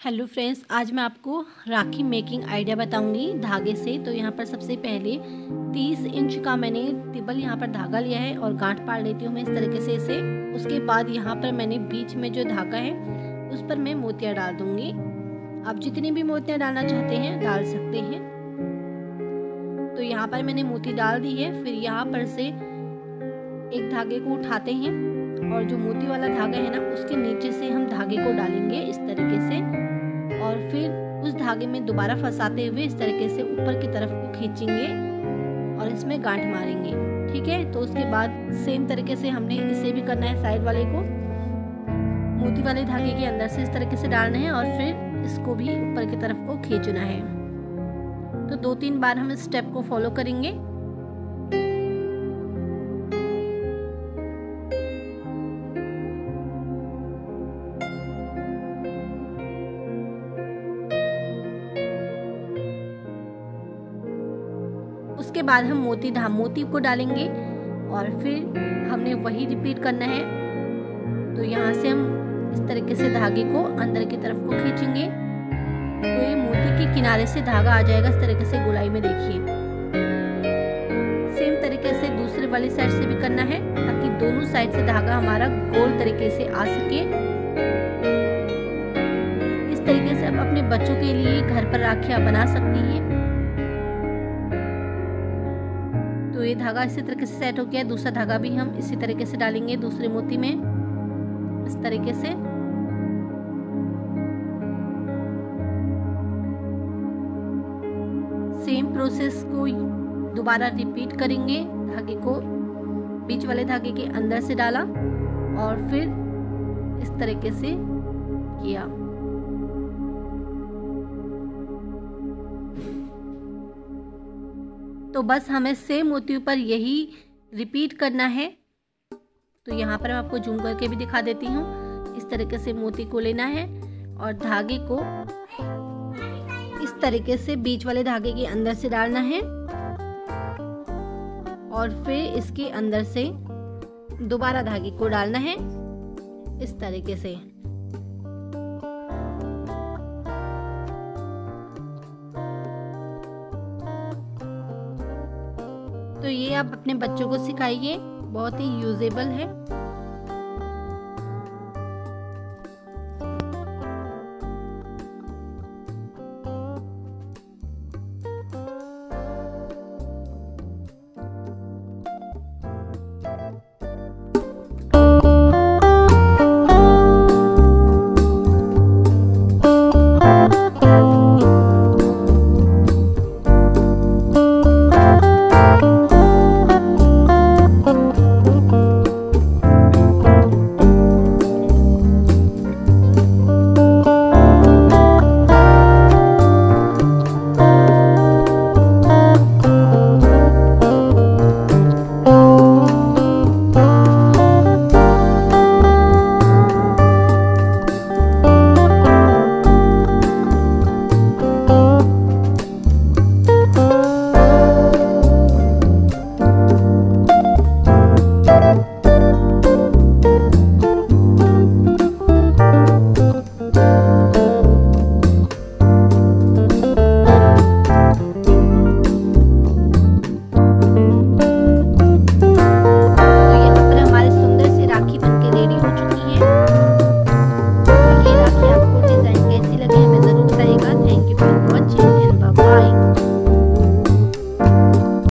Hello friends, आज मैं आपको राखी मेकिंग आइडिया बताऊँगी धागे से। तो यहाँ पर सबसे पहले 30 इंच का मैंने टिबल यहाँ पर धागा लिया है और गांठ पाड़ लेती हूँ मैं इस तरीके से इसे। उसके बाद यहाँ पर मैंने बीच में जो धागा है, उस पर मैं मोतियाँ डाल दूँगी। आप जितनी भी मोतियाँ डालना चाहते हैं, डाल सकते हैं। तो यहाँ पर मैंने मोती डाल दी है, फिर यहाँ पर से एक धागे को उठाते हैं। और जो मोती वाला धागा है ना, उसके नीचे से हम धागे को डालेंगे इस तरीके से। फिर उस धागे में दोबारा फंसाते हुए इस तरीके से ऊपर की तरफ़ को खींचेंगे और इसमें गांठ मारेंगे। ठीक है? तो उसके बाद सेम तरीके से हमने इसे भी करना है साइड वाले को। मोती वाले धागे के अंदर से इस तरीके से डालना है और फिर इसको भी ऊपर की तरफ़ को खींचना है। तो दो तीन बार हम इस स्टेप को फॉलो करेंगे। उसके बाद हम मोती धाम, मोती को डालेंगे और फिर हमने वही रिपीट करना है। तो यहाँ से हम इस तरीके से धागे को अंदर की तरफ़ को खींचेंगे। तो ये मोती के किनारे से धागा आ जाएगा, इस तरीके से गोलाई में देखिए। सेम तरीके से दूसरे वाली साइड से भी करना है, ताकि दोनों साइड से धागा हमारा गोल तरीके से आ सके। इस तरीके से आप अपने बच्चों के लिए घर पर राखियाँ बना सकती हैं। तो ये धागा इसी तरीके से सेट हो गया दूसरा धागा भी हम इसी तरीके से डालेंगे दूसरे मोती में। इस तरीके से। सेम प्रोसेस को दोबारा रिपीट करेंगे धागे को। बीच वाले धागे के अंदर से डाला और फिर इस तरीके से किया। तो बस हमें सेम मोती पर यही रिपीट करना है। तो यहाँ पर मैं आपको जूम करके भी दिखा देती हूँ। इस तरीके से मोती को लेना है और धागे को इस तरीके से बीच वाले धागे के अंदर से डालना है और फिर इसके अंदर से दोबारा धागे को डालना है। इस तरीके से। तो ये आप अपने बच्चों को सिखाइए बहुत ही यूजेबल है।